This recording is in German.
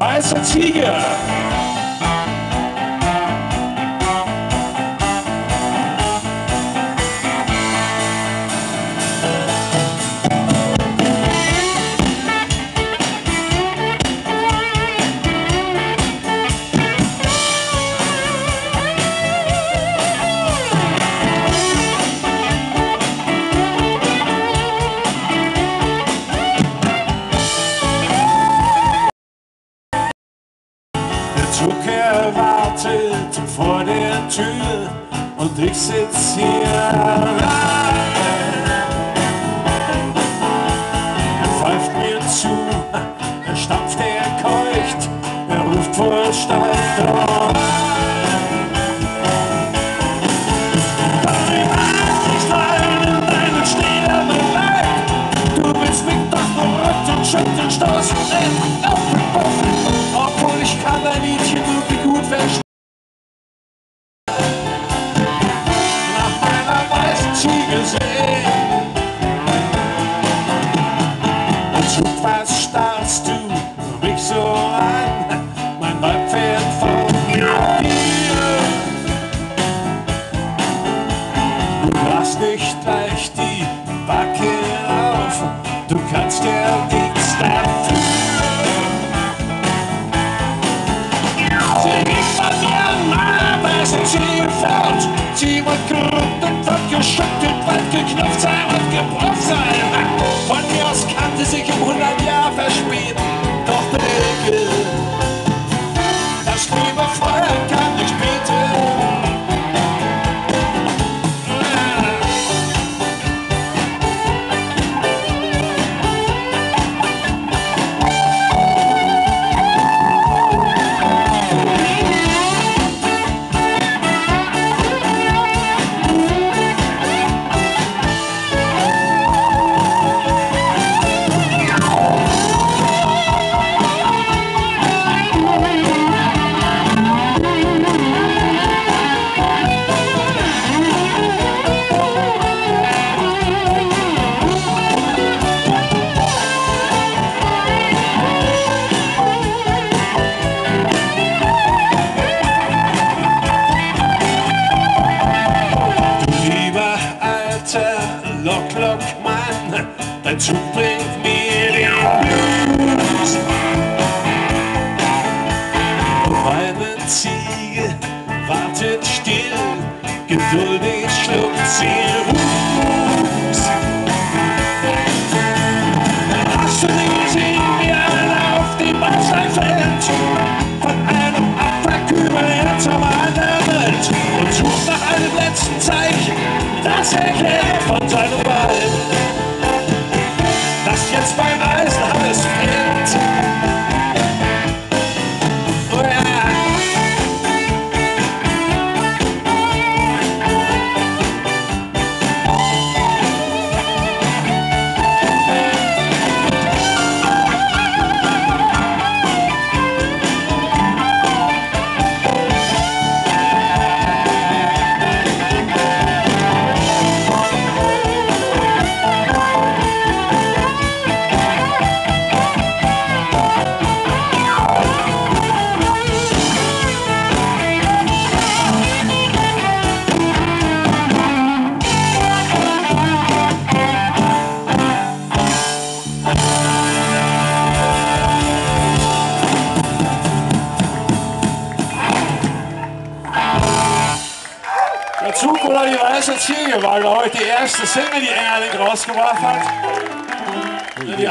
Vai, sua tia! Vor der Tür und ich sitz hier allein. Er pfeift mir zu, er stampft, er keucht, er ruft voll verrückt und schütteln Stoß. Obwohl ich kann dein Liedchen wirklich gut verstehen. Zu was starrst du mich so an? Mein Weib fährt von mir. Du machst nicht gleich die Backe auf, du kannst ja nichts dafür. Geschüttelt, wird geknüpft sein, wird gebrochen sein. Von mir aus kann sie sich um 100 Jahre verspäten, doch bedenke, das liebe Feuer kann nicht beten. Geduldig schluckt sie Ruß. Gesehen, wie einer auf dem fällt? Von einem Abfallkübel her zum anderen Welt und sucht nach einem letzten Zeichen, das erklärt von seinem Der Zug oder die weiße Ziege war, glaube ich, die erste Single, die Engerling rausgebracht hat. Die